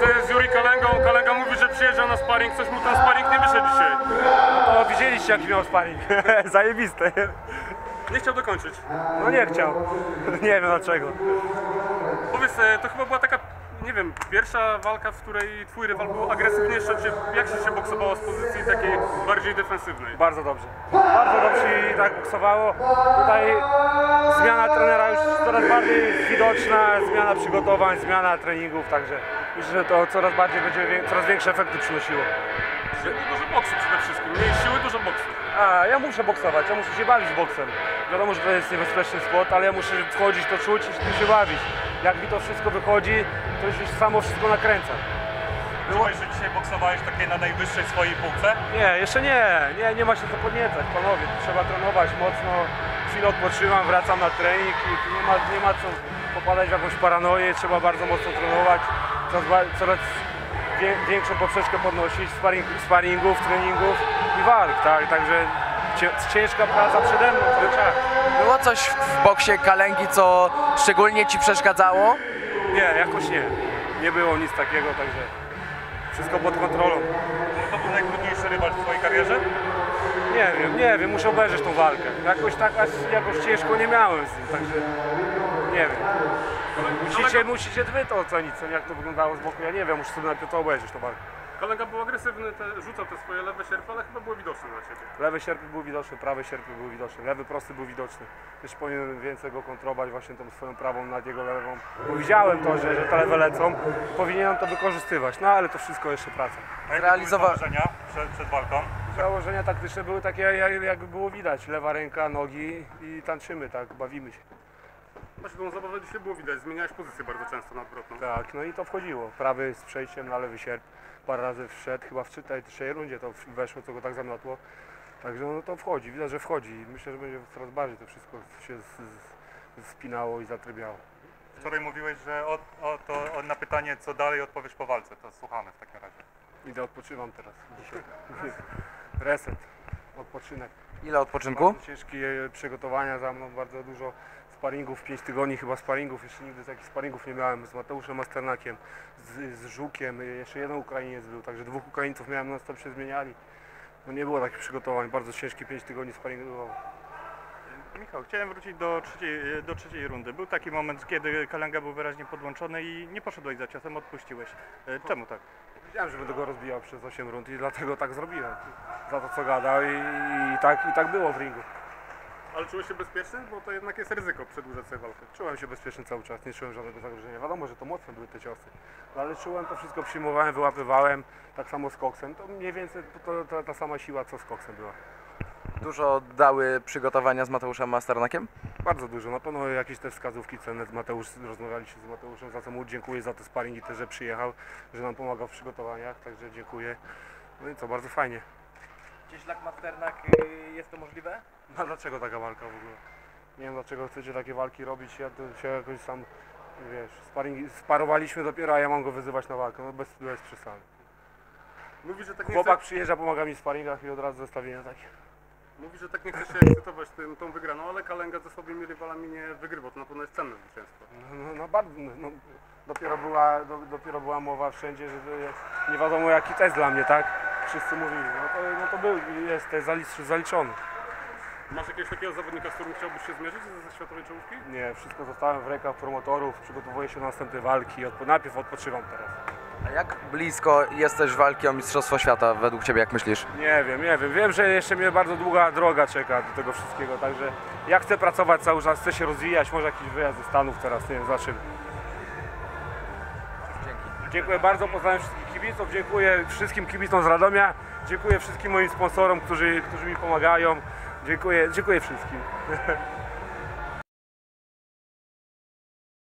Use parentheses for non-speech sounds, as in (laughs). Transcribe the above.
walce z Juri Kalengą. Kalenga mówi, że przyjeżdża na sparring, coś mu ten sparring nie wyszedł dzisiaj. O, widzieliście jaki miał sparring. (laughs) Zajebiste. Nie chciał dokończyć. No nie chciał. (laughs) Nie wiem dlaczego. Powiedz, e, to chyba była taka, nie wiem, pierwsza walka, w której twój rywal był agresywniejszy. Czy jak się się boksowało z pozycji takiej bardziej defensywnej? Bardzo dobrze. Bardzo dobrze i tak boksowało. Tutaj zmiana trenera już coraz bardziej widoczna, zmiana przygotowań, zmiana treningów, także myślę, że to coraz bardziej będzie coraz większe efekty przynosiło. Dużo boksu przede wszystkim. Mniej siły, dużo boksu. A, ja muszę boksować, ja muszę się bawić boksem. Wiadomo, że to jest niebezpieczny sport, ale ja muszę wchodzić, to czuć i tym się bawić. Jak mi to wszystko wychodzi, to już samo wszystko nakręca. Czułeś, że dzisiaj boksowałeś takie na najwyższej swojej półce? Nie, jeszcze nie, nie, nie ma się co podniecać, panowie. Trzeba trenować mocno, chwilę odpoczywam, wracam na trening i nie ma, nie ma co popadać w jakąś paranoję, trzeba bardzo mocno trenować, coraz, większą poprzeczkę podnosić, sparring, sparingów, treningów i walk, tak, także ciężka praca przede mną cały czas. Było coś w boksie Kalęgi, co szczególnie Ci przeszkadzało? Nie, jakoś nie, nie było nic takiego, także wszystko pod kontrolą. To był najtrudniejszy rywal w swojej karierze? Nie wiem, nie wiem, muszę obejrzeć tą walkę. Jakoś tak aż jakoś ciężko nie miałem z nim, także nie wiem. Musicie, musicie wy to ocenić, co, jak to wyglądało z boku. Ja nie wiem, muszę sobie najpierw to obejrzeć tą walkę. Kalenga był agresywny, te, rzucał te swoje lewe sierpy, ale chyba było widoczne na ciebie. Lewy sierp był widoczny, prawy sierp był widoczny, lewy prosty był widoczny. Też powinien więcej go kontrolować właśnie tą swoją prawą nad jego lewą. Bo widziałem to, że, że te lewe lecą, powinienem to wykorzystywać, no ale to wszystko jeszcze praca. A jakie Realizowa- były założenia przed, przed walką? Założenia taktyczne były takie, jak, było widać, lewa ręka, nogi i tańczymy, tak, bawimy się. Właśnie tą zabawę dzisiaj było widać, zmieniałeś pozycję bardzo często na odwrotną. Tak, no i to wchodziło. Prawy z przejściem na lewy sierp. Parę razy wszedł, chyba w trzeciej rundzie to weszło, co go tak zamiotło. Także no to wchodzi, widać, że wchodzi. Myślę, że będzie coraz bardziej to wszystko się z, z, spinało i zatrybiało. Wczoraj mówiłeś, że o, o, to, o, na pytanie, co dalej odpowiesz po walce. To słuchamy w takim razie. Idę odpoczywam teraz dzisiaj. (laughs) Reset, odpoczynek. Ile odpoczynku? Bardzo ciężkie przygotowania za mną, bardzo dużo sparingów, 5 tygodni chyba sparingów, jeszcze nigdy takich sparingów nie miałem z Mateuszem Masternakiem, z, z Żukiem, jeszcze jeden Ukrainiec był, także dwóch Ukraińców miałem, non stop się zmieniali. No nie było takich przygotowań, bardzo ciężkie 5 tygodni sparingowo. Michał, chciałem wrócić do trzeciej, do trzeciej rundy. Był taki moment, kiedy Kalenga był wyraźnie podłączony i nie poszedłeś za ciosem, odpuściłeś. E, Czemu tak? Wiedziałem, że będę go rozbijał przez 8 rund i dlatego tak zrobiłem. Za to co gadał i, i, tak, i tak było w ringu. Ale czułeś się bezpieczny? Bo to jednak jest ryzyko przedłużać sobie walkę. Czułem się bezpieczny cały czas, nie czułem żadnego zagrożenia. Wiadomo, że to mocne były te ciosy, no ale czułem to wszystko, przyjmowałem, wyłapywałem, tak samo z koksem. To mniej więcej to, to, ta sama siła, co z koksem była. Dużo dały przygotowania z Mateuszem Masternakiem? Bardzo dużo, na pewno jakieś te wskazówki cenne. Mateusz, rozmawialiście z Mateuszem, za co mu dziękuję za te sparingi też, że przyjechał, że nam pomagał w przygotowaniach, także dziękuję. No i co, bardzo fajnie. Gdzieś Lak Masternak jest to możliwe? A dlaczego taka walka w ogóle? Nie wiem dlaczego chcecie takie walki robić, ja to się jakoś sam, wiesz, sparingi, sparowaliśmy dopiero, a ja mam go wyzywać na walkę, no bez, bez przesady. Mówi, że tak nie Chłopak chce, przyjeżdża, pomaga mi w sparingach i od razu zestawienia takie. Mówi, że tak nie chce się ekscytować tym, tą wygraną, ale Kalenga ze słabymi rywalami nie wygrywa. To na pewno jest cenne zwycięstwo. No, no, no bardzo, no, dopiero, była, do, dopiero była mowa wszędzie, że nie wiadomo jaki test dla mnie, tak? Wszyscy mówili, no to, no to był, jest test zalicz- zaliczony. Masz jakiegoś takiego zawodnika, z którym chciałbyś się zmierzyć ze- ze światowej czołówki? Nie, wszystko zostałem w rękach promotorów, przygotowuję się na następne walki, Odpo, najpierw odpoczywam teraz. A jak blisko jesteś walki o Mistrzostwo Świata według Ciebie, jak myślisz? Nie wiem, nie wiem. Wiem, że jeszcze mnie bardzo długa droga czeka do tego wszystkiego, także ja chcę pracować cały czas, chcę się rozwijać, może jakiś wyjazd ze Stanów teraz, nie wiem. Dzięki. Dziękuję bardzo, pozdrawiam wszystkich kibiców, dziękuję wszystkim kibicom z Radomia, dziękuję wszystkim moim sponsorom, którzy, którzy mi pomagają, dziękuję, dziękuję wszystkim. (laughs)